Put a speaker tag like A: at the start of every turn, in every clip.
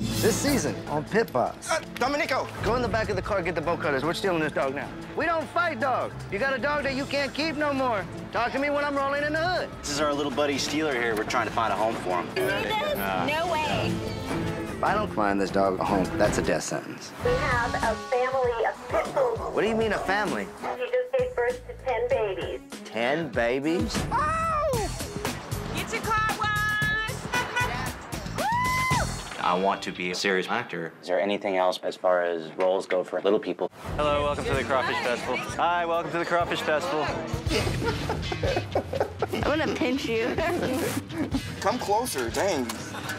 A: This season on Pit Boss.
B: Uh, Dominico!
A: Go in the back of the car, get the boat cutters. We're stealing this dog now. We don't fight dogs. You got a dog that you can't keep no more. Talk to me when I'm rolling in the hood.
C: This is our little buddy Steeler here. We're trying to find a home for him.
D: No way.
A: If I don't find this dog a home, that's a death sentence.
E: We have a family of pit bulls.
A: What do you mean a family?
E: She just gave birth to 10 babies.
A: Ten babies? Oh!
D: Get your car
C: I want to be a serious actor. Is there anything else as far as roles go for little people?
F: Hello, welcome to the Crawfish Festival. Hi, welcome to the Crawfish Festival.
D: I'm gonna pinch you.
B: Come closer, dang.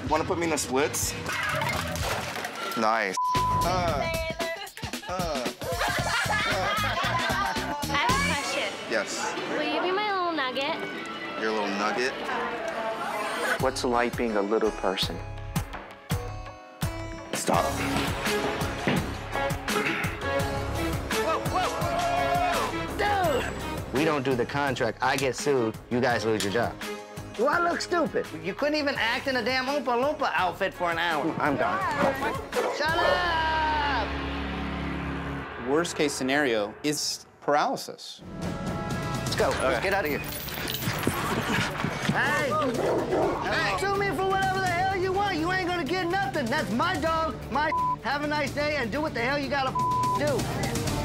B: Want to put me in the splits? Nice. Uh, uh,
G: I have a question.
B: yes.
G: Will you be my little nugget?
B: Your little nugget.
A: What's it like being a little person?
B: Stop.
A: Dude! We don't do the contract. I get sued. You guys lose your job. Do I look stupid? You couldn't even act in a damn Oompa Loompa outfit for an hour. I'm done. Shut up!
H: Worst case scenario is paralysis.
A: Let's go. Let's get out of here. Hey! That's my dog, my Have a nice day and do what the hell you gotta do.